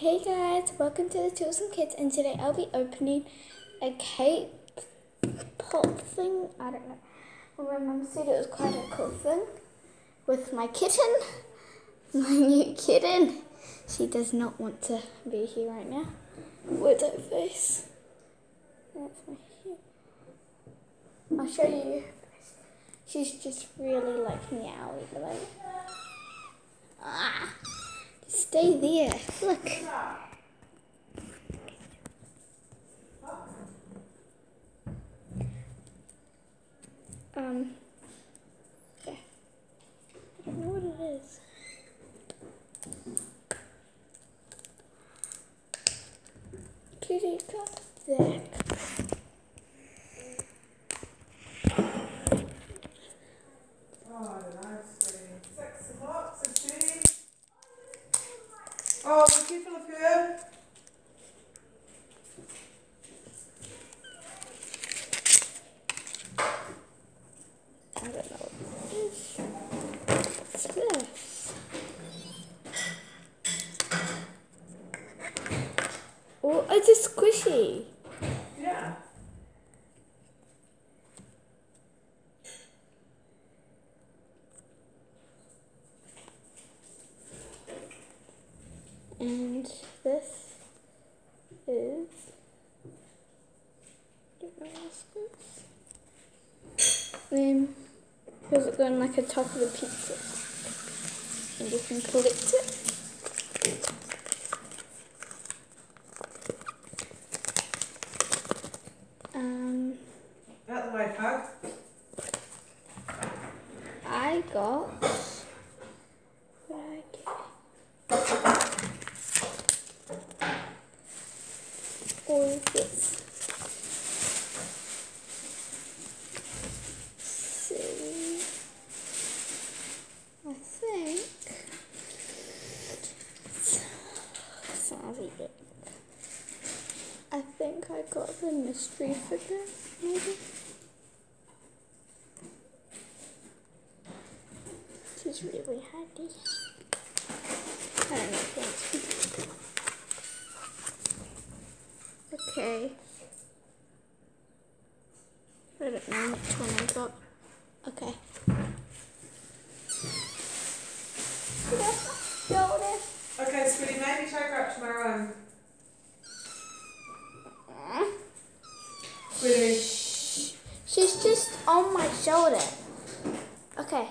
Hey guys, welcome to the Two Awesome Kids and today I'll be opening a cake pop thing. I don't know. My mum said it was quite a cool thing with my kitten, my new kitten. She does not want to be here right now. With her face. That's my hair. I'll show you. She's just really like meowy, like. Ah. Stay there. Look. Um. I don't know what it is. Kitty got that. Oh, be careful of her. I don't know what it is. What's this? Oh, it's a squishy. Yeah. And this is. Don't know what this is. Then here's it going like a top of the pizza. And you can collect it. Um, Out the way, Pug. I got. What did I get? See, I think. I think I got the mystery figure, maybe. She's really handy. I don't know if that's Okay. I don't know which one I got. Okay. Shoulder. Okay, sweetie, maybe take her up to my room. Sweetie. She's just on my shoulder. Okay.